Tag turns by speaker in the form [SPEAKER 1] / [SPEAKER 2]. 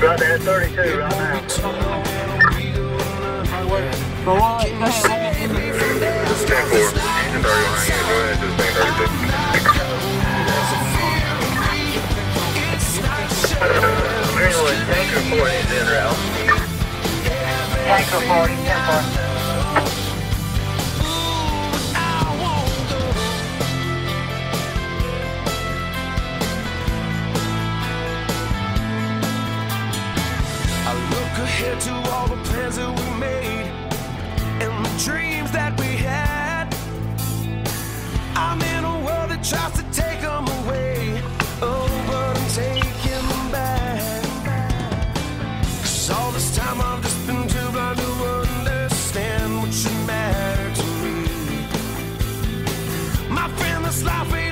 [SPEAKER 1] Right there, 32 right
[SPEAKER 2] now. The light, the light. 10 4, engine 31, go ahead,
[SPEAKER 3] just saying
[SPEAKER 2] 32. Maryland, tanker 40 is in route. Tanker 40, 10 4. look ahead to all the plans that we made and the dreams that we had. I'm in a world that tries to take them away. Oh, but I'm taking them back. Cause all this time I've just been too blind to understand what you matter to me. My friend, this life